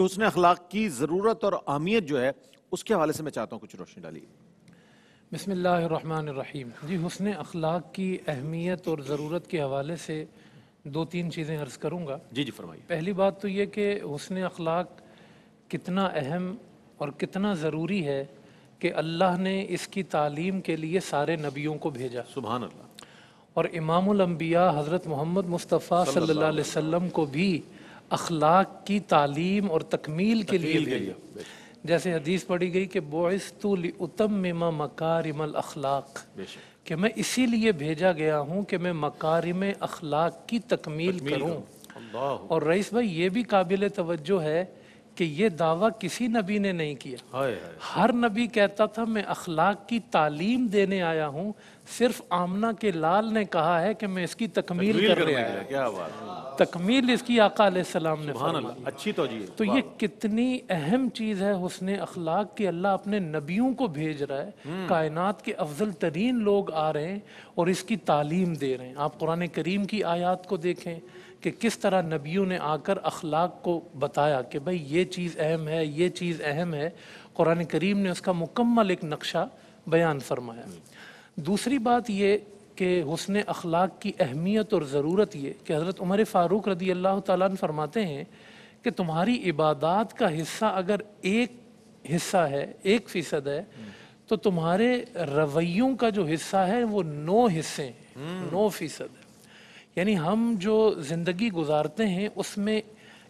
हुस्न अखलाक की ज़रूरत और अहमियत जो है उसके हवाले से मैं चाहता हूँ कुछ रोशनी डाली बिसमीम जी हुस्न अखलाक की अहमियत और ज़रूरत के हवाले से दो तीन चीज़ें अर्ज़ करूँगा। जी जी फरमाइए। पहली बात तो ये कि हुस्न अखलाक कितना अहम और कितना ज़रूरी है कि अल्लाह ने इसकी तालीम के लिए सारे नबियों को भेजा। सुबहान अल्लाह और इमामुल अम्बिया हज़रत मोहम्मद मुस्तफ़ा सल्ला वसल्लम। को भी अखलाक की तालीम और तकमील के लिए तकमील भेजा जैसे हदीस पढ़ी गई कि बोस्तु उतम मकारिम अखलाक। कि मैं इसीलिए भेजा गया हूँ कि मैं मकारिम अखलाक की तकमील करूँ। और रईस भाई ये भी काबिल तवज्जो है कि ये दावा किसी नबी ने नहीं किया। हाय हाय। हर नबी कहता था मैं अखलाक की तालीम देने आया हूँ। सिर्फ़ आमना के लाल ने कहा है कि मैं इसकी तकमील करने करने आया क्या बात हूँ। तकमील इसकी आका सलाम ने अच्छी तो जी तो ये कितनी अहम चीज़ है हुस्न अखलाक कि। अल्लाह अपने नबियों को भेज रहा है। कायनात के अफजल तरीन लोग आ रहे हैं और इसकी तालीम दे रहे हैं। आप कुरान करीम की आयात को देखें कि किस तरह नबियों ने आकर अखलाक को बताया कि भाई ये चीज़ अहम है ये चीज़ अहम है। कुरान करीम ने उसका मुकम्मल एक नक्शा बयान फरमाया। दूसरी बात ये कि हुस्न अखलाक की अहमियत और ज़रूरत ये कि हज़रत उमर फ़ारूक रदी अल्लाह ताला अन्हु फरमाते हैं कि तुम्हारी इबादत का हिस्सा अगर एक हिस्सा है एक फ़ीसद है तो तुम्हारे रवैयों का जो हिस्सा है वो नौ हिस्से हैं नौ फ़ीसद है। यानी हम जो ज़िंदगी गुजारते हैं उसमें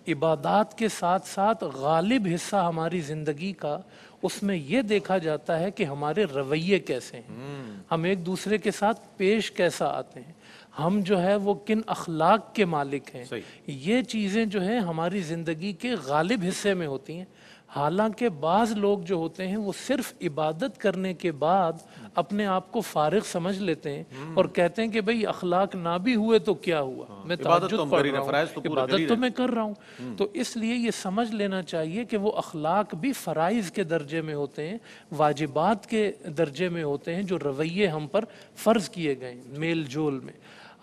इबादत के साथ साथ गालिब हिस्सा हमारी ज़िंदगी का उसमें यह देखा जाता है कि हमारे रवैये कैसे हैं। हम एक दूसरे के साथ पेश कैसा आते हैं। हम जो है वो किन अखलाक के मालिक हैं। ये चीज़ें जो है हमारी ज़िंदगी के गालिब हिस्से में होती हैं। हालाँकि बाज़ लोग जो होते हैं वो सिर्फ़ इबादत करने के बाद अपने आप को फारिग समझ लेते हैं और कहते हैं कि भाई अखलाक ना भी हुए तो क्या हुआ? मैं इबादत तो पढ़ कर रहा हैं, तो हूँ ही इबादत तो मैं कर रहा हूँ। तो इसलिए ये समझ लेना चाहिए कि वो अखलाक भी फ़राइज़ के दर्जे में होते हैं वाजिबात के दर्जे में होते हैं जो रवैये हम पर फ़र्ज़ किए गए मेल जोल में।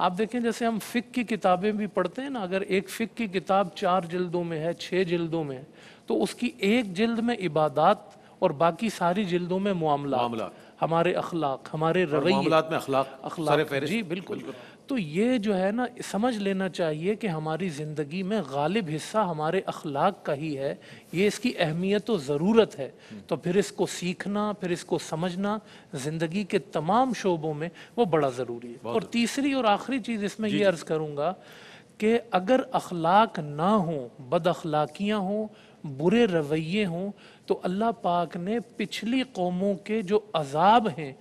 आप देखें, जैसे हम फ़िक की किताबें भी पढ़ते हैं ना, अगर एक फ़िक की किताब चार जिल्दों में है छः जिल्दों में तो उसकी एक जिल्द में इबादत और बाकी सारी जिल्दों में मामला हमारे अखलाक हमारे रवैये। में अखलाक अखलाक जी बिल्कुल। तो ये जो है ना समझ लेना चाहिए कि हमारी ज़िंदगी में गालिब हिस्सा हमारे अखलाक का ही है। ये इसकी अहमियत और ज़रूरत है। तो फिर इसको सीखना फिर इसको समझना ज़िंदगी के तमाम शोबों में वो बड़ा ज़रूरी है। और तीसरी और आखिरी चीज़ इसमें ये अर्ज़ करूँगा कि अगर अखलाक ना हो बद अखलाकियाँ हों बुरे रवैये हों तो अल्लाह पाक ने पिछली कौमों के जो अजाब हैं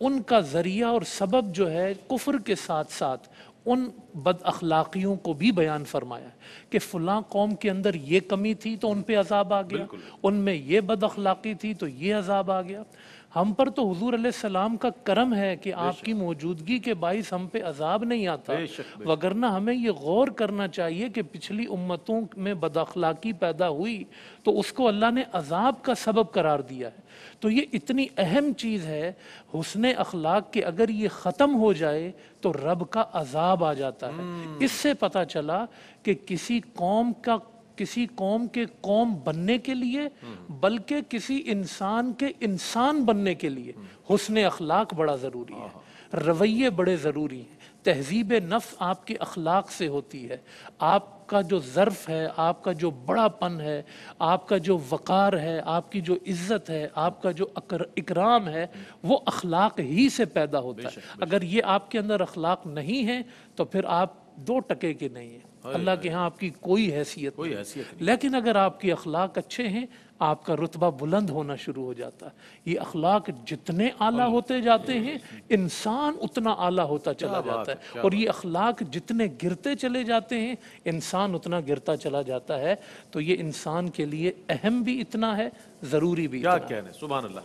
उनका ज़रिया और सबब जो है कुफर के साथ साथ उन बद अखलाकियों को भी बयान फरमाया कि फ़लाँ कौम के अंदर ये कमी थी तो उन पे अजाब आ गया उनमें ये बद अखलाकी थी तो ये अजाब आ गया। हम पर तो हुजूर सलाम का करम है कि आपकी मौजूदगी के बाइस हम पे अजाब नहीं आता। वगरना हमें ये गौर करना चाहिए कि पिछली उम्मतों में बदअखलाकी पैदा हुई तो उसको अल्लाह ने अजाब का सबब करार दिया है। तो ये इतनी अहम चीज़ है हुस्न अखलाक के अगर ये ख़त्म हो जाए तो रब का अजाब आ जाता है। इससे पता चला कि किसी कौम का किसी कौम के कौम बनने के लिए बल्कि किसी इंसान के इंसान बनने के लिए। हुस्न अखलाक बड़ा ज़रूरी है। रवैये बड़े ज़रूरी हैं। तहजीब नफ्स आपके अखलाक से होती है। आपका जो ज़र्फ़ है आपका जो बड़ापन है आपका जो वक़ार है आपकी जो इज़्ज़त है आपका जो अकर, इकराम है वो अखलाक ही से पैदा होता है। अगर ये आपके अंदर अखलाक नहीं है तो फिर आप दो टके के नहीं है। अल्लाह के यहाँ आपकी कोई हैसियत कोई नहीं। हैसियत लेकिन अगर आपके अखलाक अच्छे हैं आपका रुतबा बुलंद होना शुरू हो जाता। है ये अखलाक जितने आला होते जाते हैं इंसान उतना आला होता चला जाता है, और ये अखलाक जितने गिरते चले जाते हैं इंसान उतना गिरता चला जाता है। तो ये इंसान के लिए अहम भी इतना है ज़रूरी भी क्या है। कहने सुबहान अल्लाह